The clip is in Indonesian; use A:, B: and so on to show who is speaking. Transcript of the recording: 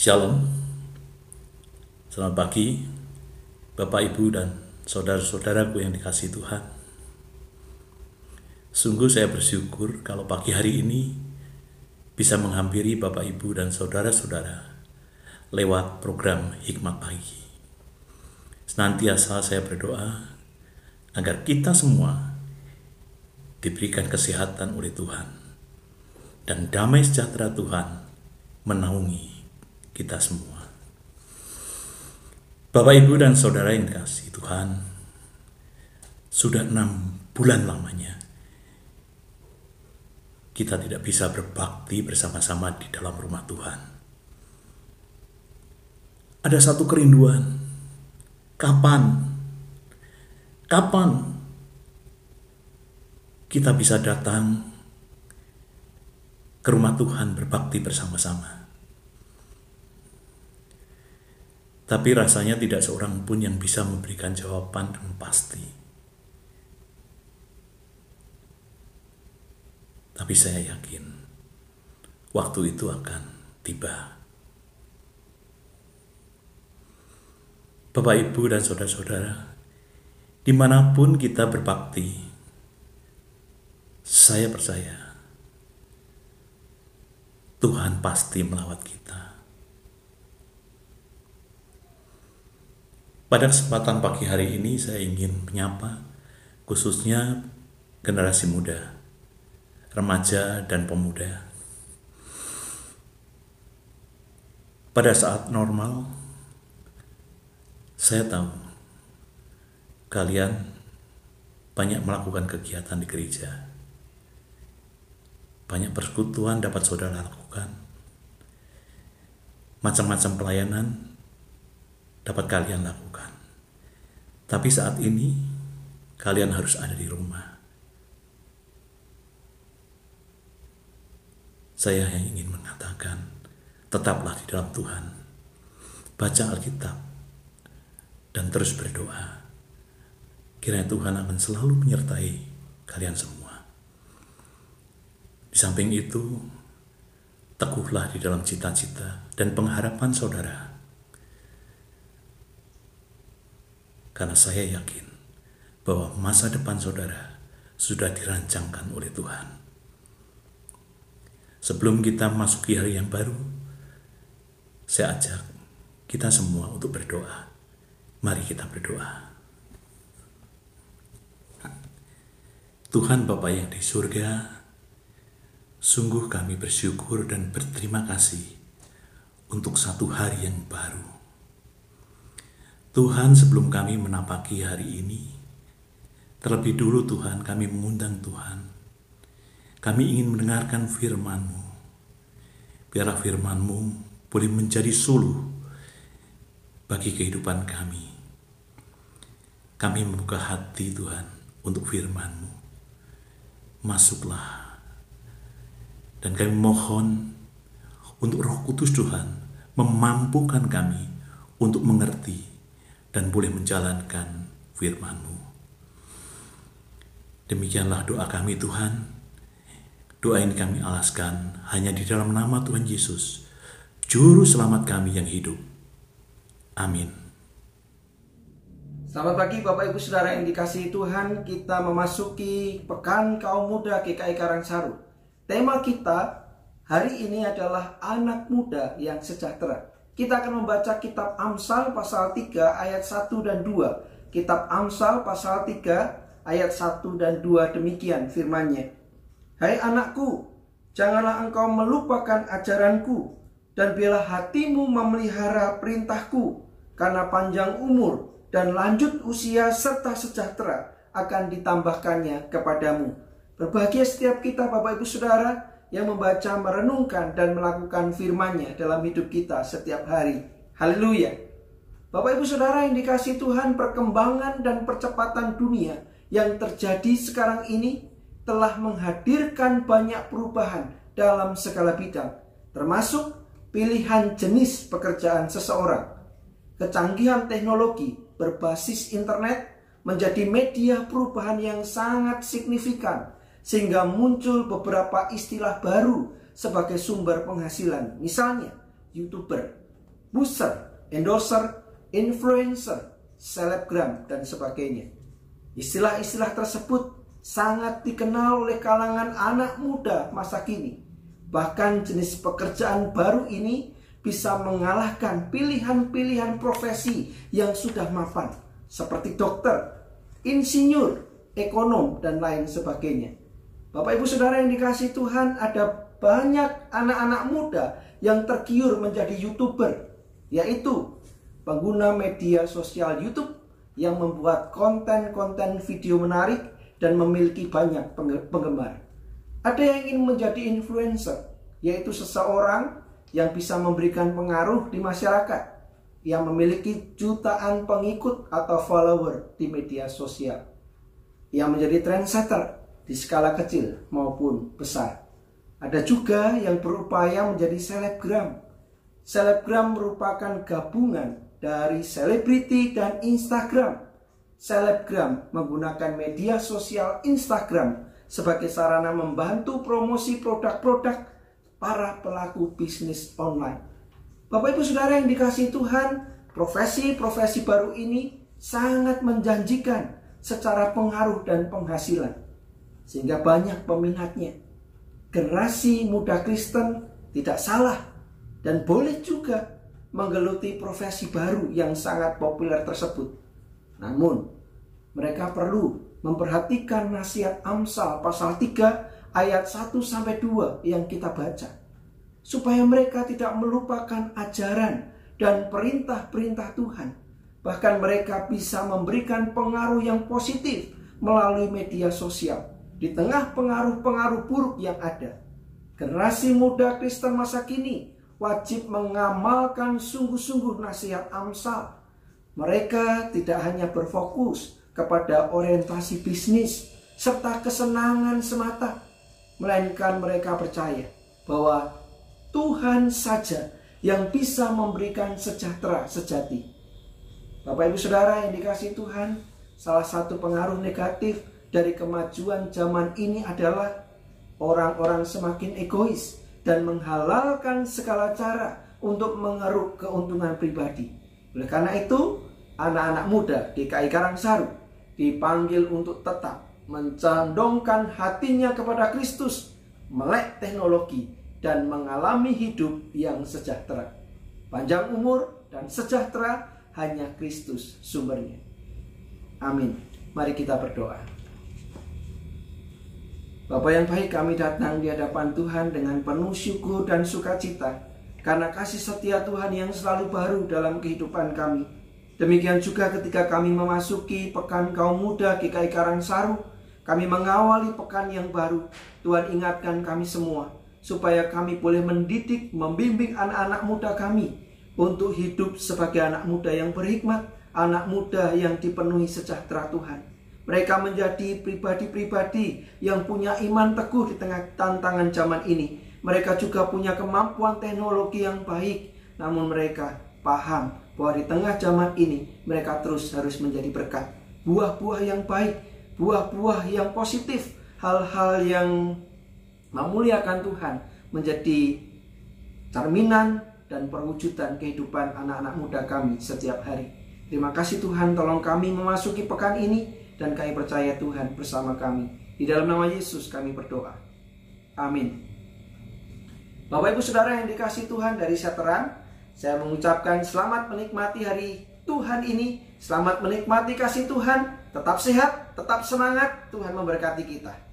A: Shalom, selamat pagi Bapak Ibu dan saudara-saudaraku yang dikasih Tuhan. Sungguh saya bersyukur kalau pagi hari ini bisa menghampiri Bapak Ibu dan saudara-saudara lewat program Hikmat Pagi. Senantiasa saya berdoa agar kita semua diberikan kesehatan oleh Tuhan dan damai sejahtera Tuhan menaungi kita semua. Bapak, Ibu, dan Saudara yang dikasih Tuhan, sudah enam bulan lamanya kita tidak bisa berbakti bersama-sama di dalam rumah Tuhan. Ada satu kerinduan. Kapan? Kapan kita bisa datang ke rumah Tuhan berbakti bersama-sama? Tapi rasanya tidak seorang pun yang bisa memberikan jawaban yang pasti. Tapi saya yakin waktu itu akan tiba. Bapak, Ibu, dan saudara-saudara, di mana pun kita berbakti, saya percaya Tuhan pasti melawat kita. Pada kesempatan pagi hari ini saya ingin menyapa khususnya generasi muda, remaja dan pemuda. Pada saat normal, saya tahu kalian banyak melakukan kegiatan di gereja. Banyak persekutuan dapat saudara lakukan. Macam-macam pelayanan dapat kalian lakukan. Tapi saat ini kalian harus ada di rumah. Saya yang ingin mengatakan, tetaplah di dalam Tuhan. Baca Alkitab dan terus berdoa. Kiranya Tuhan akan selalu menyertai kalian semua. Di samping itu, teguhlah di dalam cita-cita dan pengharapan saudara Karena saya yakin bahwa masa depan saudara sudah dirancangkan oleh Tuhan. Sebelum kita masuki hari yang baru, saya ajak kita semua untuk berdoa. Mari kita berdoa. Tuhan Bapa yang di surga, sungguh kami bersyukur dan berterima kasih untuk satu hari yang baru Tuhan sebelum kami menapaki hari ini, terlebih dulu Tuhan kami mengundang Tuhan. Kami ingin mendengarkan firman-Mu. Biarlah firman-Mu boleh menjadi suluh bagi kehidupan kami. Kami membuka hati Tuhan untuk firman-Mu. Masuklah. Dan kami mohon untuk roh kudus Tuhan memampukan kami untuk mengerti dan boleh menjalankan firman-Mu. Demikianlah doa kami Tuhan. Doa ini kami alaskan hanya di dalam nama Tuhan Yesus, Juru Selamat kami yang hidup. Amin.
B: Selamat pagi Bapak Ibu Saudara yang dikasihi Tuhan Kita memasuki Pekan Kaum Muda GKI Karangsaru Tema kita hari ini adalah anak muda yang sejahtera kita akan membaca kitab Amsal pasal 3 ayat 1 dan 2. Kitab Amsal pasal 3 ayat 1 dan 2 demikian firmannya. Hai anakku, janganlah engkau melupakan ajaranku dan biarlah hatimu memelihara perintahku karena panjang umur dan lanjut usia serta sejahtera akan ditambahkannya kepadamu. Berbahagia setiap kita Bapak Ibu Saudara yang membaca, merenungkan, dan melakukan firman-Nya dalam hidup kita setiap hari. Haleluya. Bapak Ibu Saudara yang dikasih Tuhan, perkembangan dan percepatan dunia yang terjadi sekarang ini telah menghadirkan banyak perubahan dalam segala bidang, termasuk pilihan jenis pekerjaan seseorang. Kecanggihan teknologi berbasis internet menjadi media perubahan yang sangat signifikan sehingga muncul beberapa istilah baru sebagai sumber penghasilan. Misalnya, YouTuber, booster, endorser, influencer, selebgram, dan sebagainya. Istilah-istilah tersebut sangat dikenal oleh kalangan anak muda masa kini. Bahkan jenis pekerjaan baru ini bisa mengalahkan pilihan-pilihan profesi yang sudah mapan seperti dokter, insinyur, ekonom, dan lain sebagainya. Bapak Ibu Saudara yang dikasih Tuhan, ada banyak anak-anak muda yang tergiur menjadi YouTuber, yaitu pengguna media sosial YouTube yang membuat konten-konten video menarik dan memiliki banyak penggemar. Ada yang ingin menjadi influencer, yaitu seseorang yang bisa memberikan pengaruh di masyarakat, yang memiliki jutaan pengikut atau follower di media sosial, yang menjadi trendsetter di skala kecil maupun besar. Ada juga yang berupaya menjadi selebgram. Selebgram merupakan gabungan dari selebriti dan Instagram. Selebgram menggunakan media sosial Instagram sebagai sarana membantu promosi produk-produk para pelaku bisnis online. Bapak Ibu Saudara yang dikasih Tuhan, profesi-profesi baru ini sangat menjanjikan secara pengaruh dan penghasilan sehingga banyak peminatnya. Generasi muda Kristen tidak salah dan boleh juga menggeluti profesi baru yang sangat populer tersebut. Namun, mereka perlu memperhatikan nasihat Amsal pasal 3 ayat 1 sampai 2 yang kita baca. Supaya mereka tidak melupakan ajaran dan perintah-perintah Tuhan. Bahkan mereka bisa memberikan pengaruh yang positif melalui media sosial di tengah pengaruh-pengaruh buruk yang ada. Generasi muda Kristen masa kini wajib mengamalkan sungguh-sungguh nasihat Amsal. Mereka tidak hanya berfokus kepada orientasi bisnis serta kesenangan semata, melainkan mereka percaya bahwa Tuhan saja yang bisa memberikan sejahtera sejati. Bapak Ibu Saudara yang dikasih Tuhan, salah satu pengaruh negatif dari kemajuan zaman ini adalah orang-orang semakin egois dan menghalalkan segala cara untuk mengeruk keuntungan pribadi. Oleh karena itu, anak-anak muda DKI Karangsaru dipanggil untuk tetap mencandongkan hatinya kepada Kristus, melek teknologi, dan mengalami hidup yang sejahtera. Panjang umur dan sejahtera hanya Kristus sumbernya. Amin. Mari kita berdoa. Bapak yang baik kami datang di hadapan Tuhan dengan penuh syukur dan sukacita karena kasih setia Tuhan yang selalu baru dalam kehidupan kami. Demikian juga ketika kami memasuki pekan kaum muda GKI Karangsaru, kami mengawali pekan yang baru. Tuhan ingatkan kami semua supaya kami boleh mendidik, membimbing anak-anak muda kami untuk hidup sebagai anak muda yang berhikmat, anak muda yang dipenuhi sejahtera Tuhan. Mereka menjadi pribadi-pribadi yang punya iman teguh di tengah tantangan zaman ini. Mereka juga punya kemampuan teknologi yang baik, namun mereka paham bahwa di tengah zaman ini mereka terus harus menjadi berkat. Buah-buah yang baik, buah-buah yang positif, hal-hal yang memuliakan Tuhan menjadi cerminan dan perwujudan kehidupan anak-anak muda kami setiap hari. Terima kasih Tuhan, tolong kami memasuki pekan ini dan kami percaya Tuhan bersama kami. Di dalam nama Yesus kami berdoa. Amin. Bapak Ibu Saudara yang dikasih Tuhan dari Seteran, saya mengucapkan selamat menikmati hari Tuhan ini. Selamat menikmati kasih Tuhan. Tetap sehat, tetap semangat. Tuhan memberkati kita.